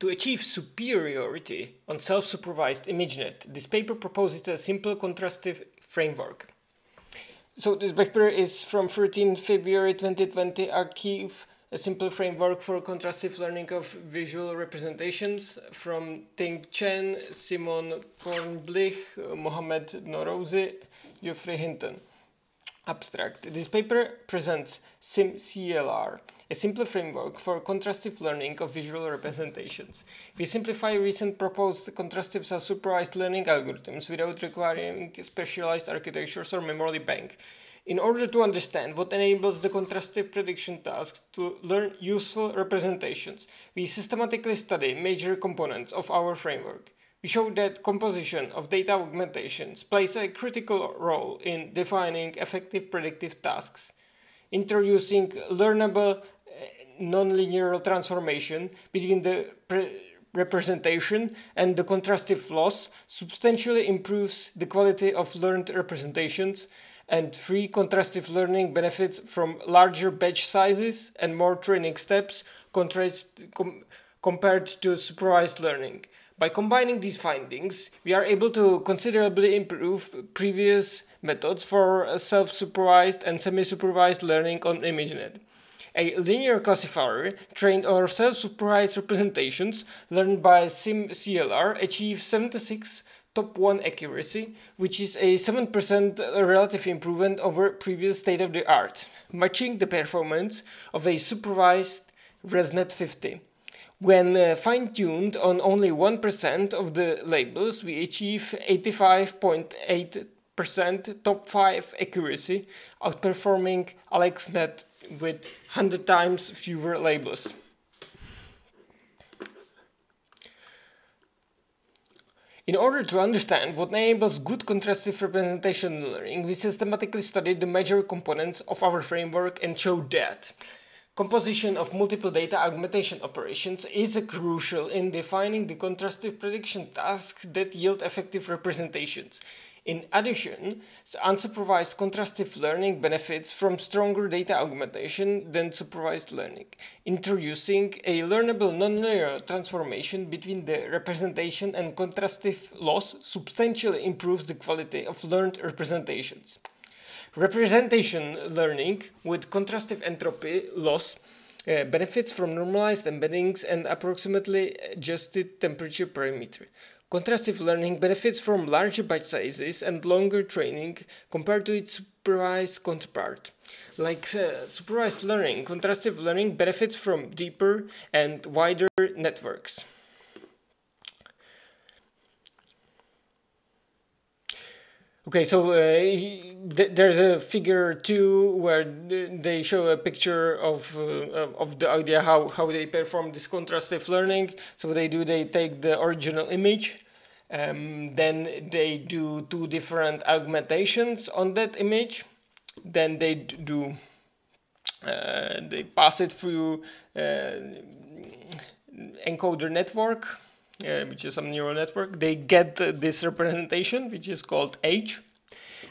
To achieve superiority on self-supervised ImageNet, this paper proposes a simple contrastive framework. So this paper is from 13 February 2020 arXiv, a simple framework for contrastive learning of visual representations from Ting Chen, Simon Kornblith, Mohammad Norouzi, Geoffrey Hinton. Abstract. This paper presents SimCLR, a simple framework for contrastive learning of visual representations. We simplify recent proposed contrastive self-supervised learning algorithms without requiring specialized architectures or memory bank. In order to understand what enables the contrastive prediction tasks to learn useful representations, we systematically study major components of our framework. We show that composition of data augmentations plays a critical role in defining effective predictive tasks. Introducing learnable nonlinear transformation between the representation and the contrastive loss substantially improves the quality of learned representations and free contrastive learning benefits from larger batch sizes and more training steps com compared to supervised learning. By combining these findings, we are able to considerably improve previous methods for self-supervised and semi-supervised learning on ImageNet. A linear classifier trained on self-supervised representations learned by SimCLR achieves 76 top 1 accuracy, which is a 7% relative improvement over previous state-of-the-art, matching the performance of a supervised ResNet 50. When uh, fine-tuned on only 1% of the labels, we achieve 85.8% top 5 accuracy, outperforming AlexNet with 100 times fewer labels. In order to understand what enables good contrastive representation learning, we systematically studied the major components of our framework and showed that Composition of multiple data augmentation operations is crucial in defining the contrastive prediction tasks that yield effective representations. In addition, unsupervised contrastive learning benefits from stronger data augmentation than supervised learning. Introducing a learnable nonlinear transformation between the representation and contrastive loss substantially improves the quality of learned representations. Representation learning with contrastive entropy loss uh, benefits from normalized embeddings and approximately adjusted temperature parameter. Contrastive learning benefits from larger batch sizes and longer training compared to its supervised counterpart. Like uh, supervised learning, contrastive learning benefits from deeper and wider networks. Okay, so uh, th there's a figure two where they show a picture of uh, of the idea how how they perform this contrastive learning. So they do they take the original image, um, then they do two different augmentations on that image, then they do uh, they pass it through uh, encoder network which is some neural network, they get uh, this representation, which is called H.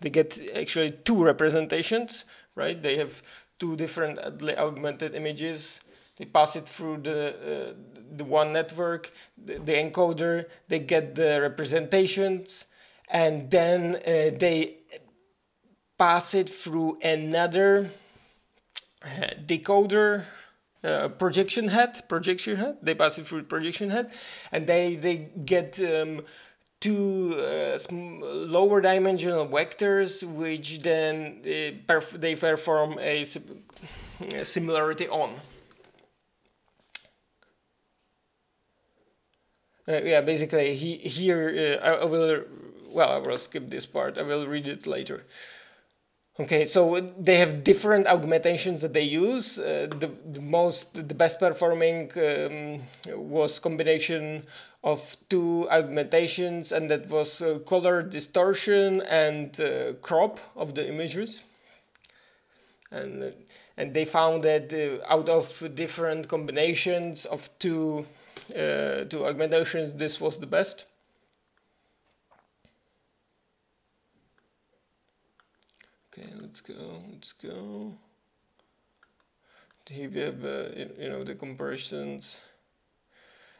They get actually two representations, right? They have two different augmented images. They pass it through the, uh, the one network, the, the, encoder, they get the representations, and then uh, they pass it through another uh, decoder uh, projection head, projection head. They pass it through projection head, and they they get um, two uh, lower dimensional vectors, which then uh, perf they perform a, a similarity on. Uh, yeah, basically he, here uh, I, I will well I will skip this part. I will read it later. Okay, so they have different augmentations that they use. Uh, the, the, most, the best performing um, was combination of two augmentations, and that was uh, color distortion and uh, crop of the images. And and they found that uh, out of different combinations of two uh, two augmentations, this was the best. Okay, let's go, let's go. Here we have, uh, you know, the comparisons.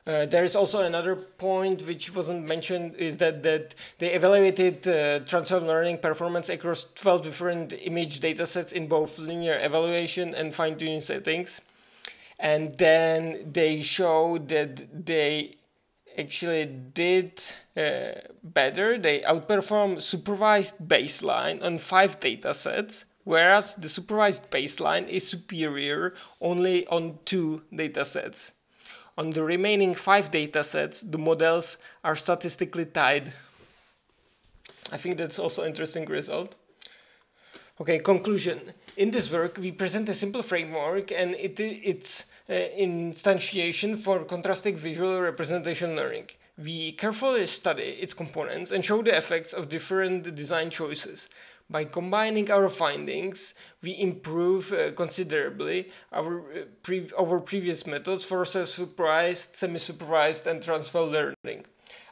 Uh, there is also another point which wasn't mentioned is that, that they evaluated uh, transfer learning performance across 12 different image datasets in both linear evaluation and fine-tuning settings. And then they show that they actually did uh, better. They outperformed supervised baseline on five datasets, whereas the supervised baseline is superior only on two datasets. On the remaining five datasets, the models are statistically tied. I think that's also interesting result. Okay, conclusion. In this work, we present a simple framework and it, it's instantiation for contrasting visual representation learning. We carefully study its components and show the effects of different design choices. By combining our findings, we improve uh, considerably our, uh, pre our previous methods for self-supervised, semi-supervised, and transfer learning.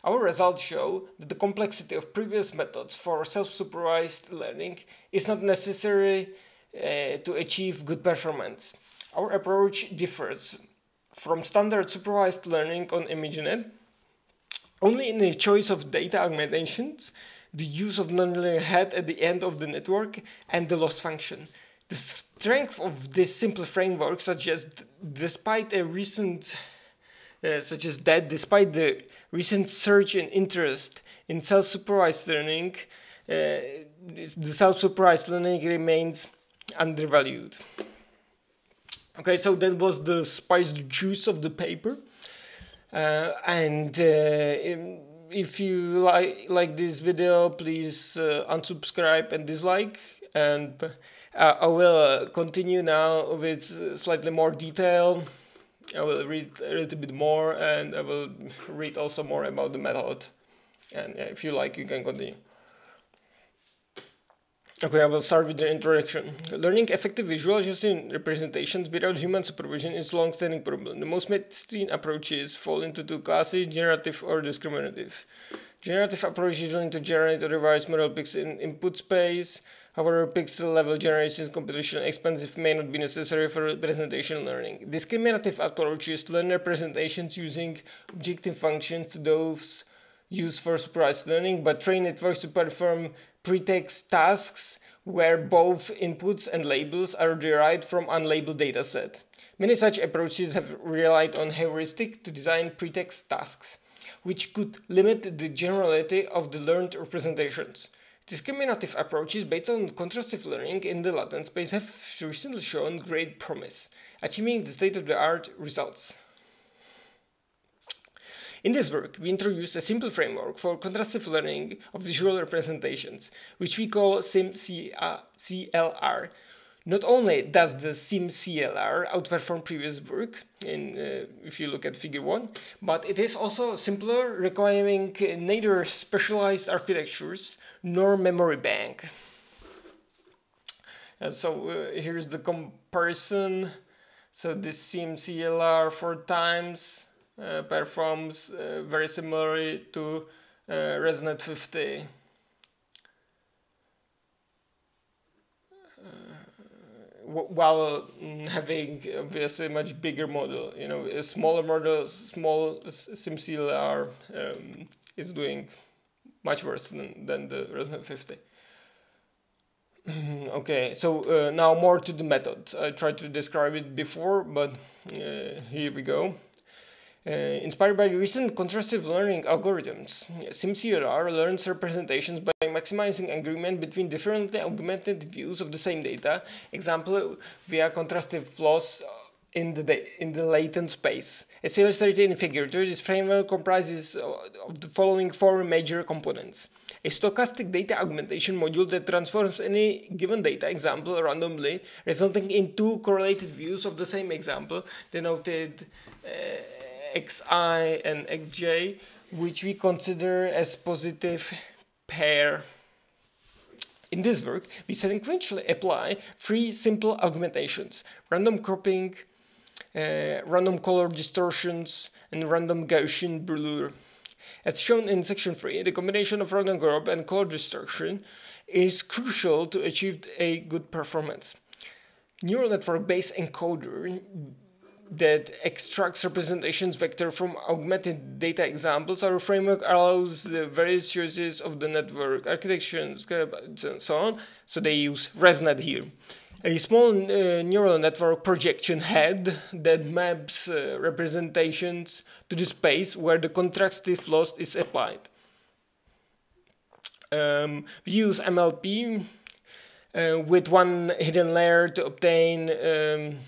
Our results show that the complexity of previous methods for self-supervised learning is not necessary uh, to achieve good performance. Our approach differs from standard supervised learning on ImageNet only in the choice of data augmentations the use of nonlinear head at the end of the network, and the loss function. The strength of this simple framework suggests, despite a recent, uh, such as that, despite the recent surge in interest in self-supervised learning, uh, the self-supervised learning remains undervalued. Okay, so that was the spiced juice of the paper. Uh, and uh, if you like like this video please uh, unsubscribe and dislike. And uh, I will uh, continue now with slightly more detail. I will read a little bit more and I will read also more about the method. And if you like you can continue Okay, I will start with the introduction. Learning effective visualization representations without human supervision is a long-standing problem. The most mainstream approaches fall into two classes, generative or discriminative. Generative approaches learn to generate or revise model pixel in input space. However, pixel level generation is computationally expensive may not be necessary for representation learning. Discriminative approaches learn representations using objective functions to those used for supervised learning, but train networks to perform pretext tasks where both inputs and labels are derived from unlabeled dataset. Many such approaches have relied on heuristic to design pretext tasks, which could limit the generality of the learned representations. Discriminative approaches based on contrastive learning in the latent space have recently shown great promise, achieving the state-of-the-art results. In this work, we introduce a simple framework for contrastive learning of visual representations, which we call SIM-CLR. Not only does the SIM-CLR outperform previous work, in, uh, if you look at figure 1, but it is also simpler, requiring neither specialized architectures nor memory bank. And so uh, here's the comparison. So this SIM-CLR four times performs uh, very similarly to uh, ResNet 50. while having obviously much bigger model, you know, a smaller model, small SimCLR um, is doing much worse than, than the ResNet 50. okay, so uh, now more to the method. I tried to describe it before, but uh, here we go. Uh, inspired by recent contrastive learning algorithms, SimCLR learns representations by maximizing agreement between differently augmented views of the same data, example via contrastive loss in the, in the latent space. As illustrated in figure 2, this framework comprises of the following four major components. A stochastic data augmentation module that transforms any given data example randomly, resulting in two correlated views of the same example, denoted uh, xi and xj, which we consider as positive pair. In this work, we sequentially apply three simple augmentations, random cropping, uh, random color distortions, and random Gaussian blur. As shown in section 3, the combination of random crop and color distortion is crucial to achieve a good performance. Neural network-based encoder that extracts representations vector from augmented data examples. Our framework allows the various choices of the network architecture and so on. So they use ResNet here. A small uh, neural network projection head that maps uh, representations to the space where the contrastive loss is applied. Um, we use MLP uh, with one hidden layer to obtain um,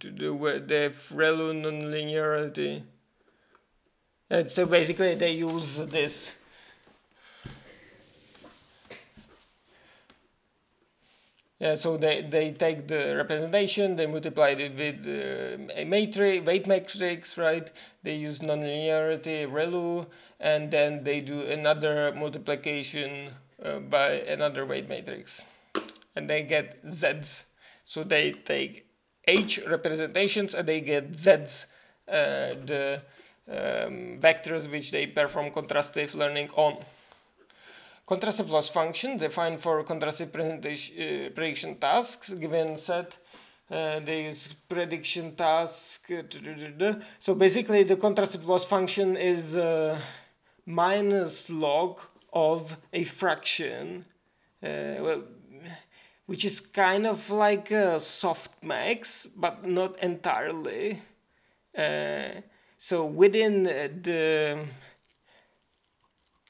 the, the ReLU nonlinearity. And so basically they use this Yeah, so they, they take the representation, they multiply it with uh, a matrix, weight matrix, right? They use nonlinearity, ReLU, and then they do another multiplication uh, by another weight matrix. And they get Zs. So they take H representations and they get Zs, uh, the um, vectors which they perform contrastive learning on. Contrastive loss function defined for contrastive uh, prediction tasks given set uh, they use prediction task. Uh, so basically, the contrastive loss function is uh, minus log of a fraction, uh, which is kind of like a softmax, but not entirely. Uh, so within the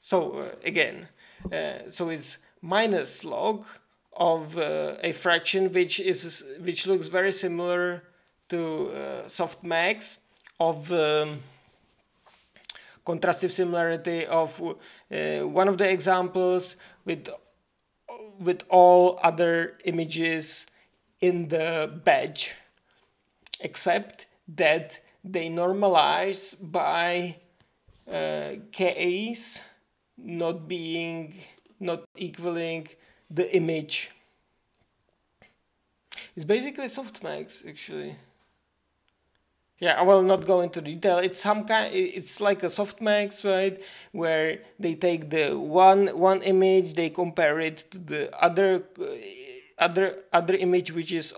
so again uh, so it's minus log of uh, a fraction which is which looks very similar to uh, softmax of um, contrastive similarity of uh, one of the examples with with all other images in the badge except that they normalize by uh, not being not equaling the image. It's basically softmax actually yeah i will not go into detail it's some kind it's like a softmax right where they take the one one image they compare it to the other uh, other other image which is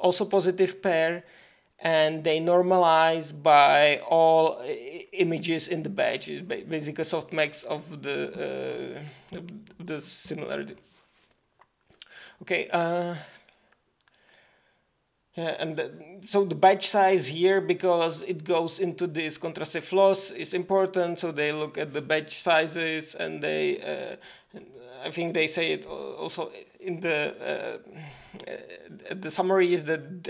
also positive pair and they normalize by all images in the batch is basically softmax of the uh, the similarity. Okay, uh, yeah, and the, so the batch size here, because it goes into this contrastive loss, is important. So they look at the batch sizes, and they, uh, I think they say it also in the uh, the summary is that,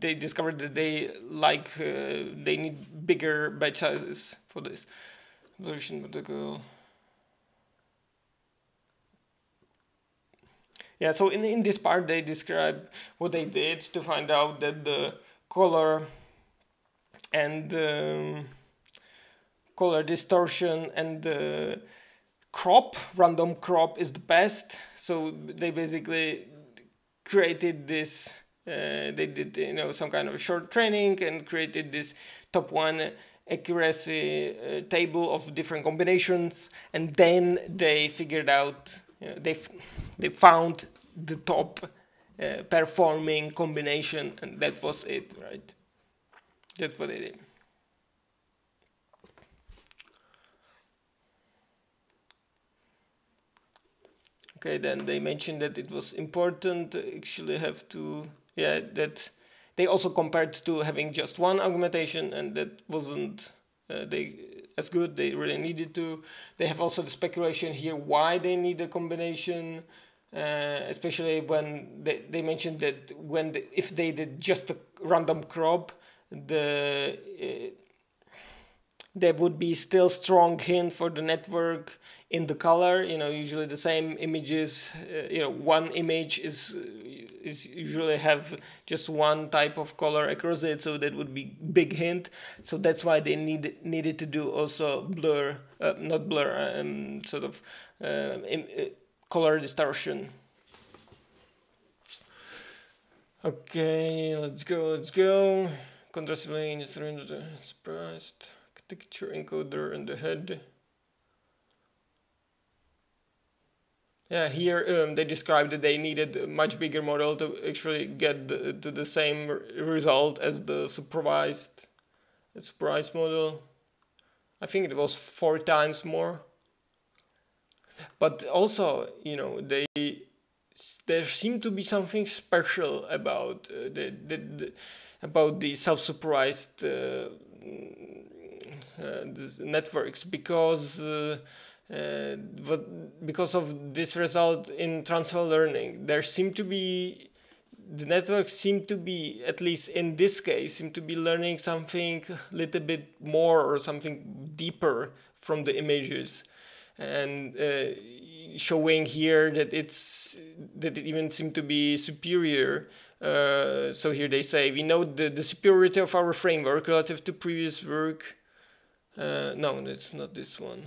they discovered that they like uh, they need bigger batch sizes for this version protocol. Yeah, so in, in this part they describe what they did to find out that the color and um, color distortion and the crop, random crop is the best. So they basically created this uh, they did you know some kind of short training and created this top one accuracy uh, table of different combinations and then they figured out you know, they they found the top uh, performing combination and that was it right that's what they did okay then they mentioned that it was important to actually have to yeah, that they also compared to having just one augmentation, and that wasn't uh, they as good. They really needed to. They have also the speculation here why they need a combination, uh, especially when they, they mentioned that when the, if they did just a random crop, the uh, there would be still strong hint for the network in the color you know usually the same images uh, you know one image is is usually have just one type of color across it so that would be big hint. So that's why they need needed to do also blur uh, not blur um, sort of uh, in, uh, color distortion okay let's go let's go contrast lane is surprised picture encoder in the head yeah, here um, they described that they needed a much bigger model to actually get the, to the same result as the supervised supervised model. I think it was four times more. But also, you know, they there seemed to be something special about uh, the, the, the, about the self-supervised uh, uh, networks because uh, uh, but because of this result in transfer learning, there seem to be the networks seem to be, at least in this case, seem to be learning something a little bit more or something deeper from the images, and uh, showing here that it's that it even seemed to be superior. Uh, so here they say we know the, the superiority of our framework relative to previous work. Uh, no, it's not this one.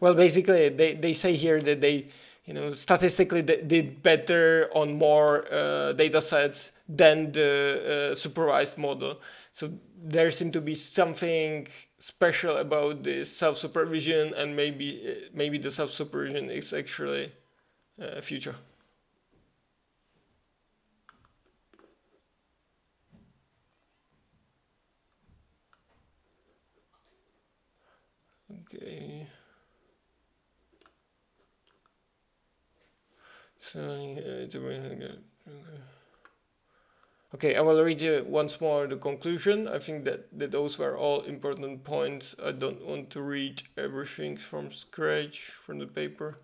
Well, basically, they, they say here that they, you know, statistically they did better on more uh, data sets than the uh, supervised model. So there seemed to be something special about the self-supervision, and maybe uh, maybe the self-supervision is actually a uh, future. Okay. So, okay, I will read you once more the conclusion. I think that, that those were all important points. I don't want to read everything from scratch from the paper.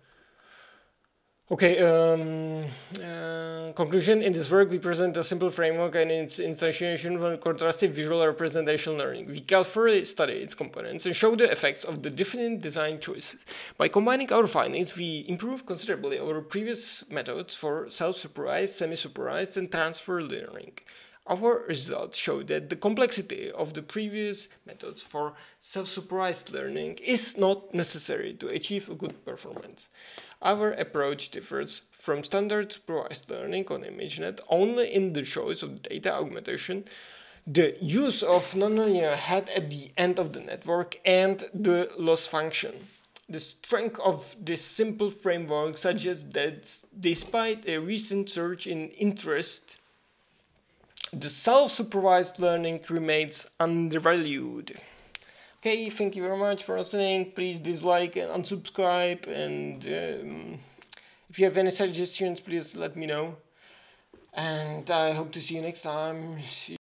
Okay, um, uh, conclusion. In this work, we present a simple framework and its instantiation for contrastive visual representation learning. We carefully study its components and show the effects of the different design choices. By combining our findings, we improve considerably our previous methods for self-supervised, semi-supervised, and transfer learning. Our results show that the complexity of the previous methods for self-supervised learning is not necessary to achieve a good performance. Our approach differs from standard supervised learning on ImageNet only in the choice of data augmentation, the use of nonlinear head at the end of the network, and the loss function. The strength of this simple framework suggests that despite a recent surge in interest, the self-supervised learning remains undervalued. Okay, thank you very much for listening. Please dislike and unsubscribe. And um, if you have any suggestions, please let me know. And I hope to see you next time. See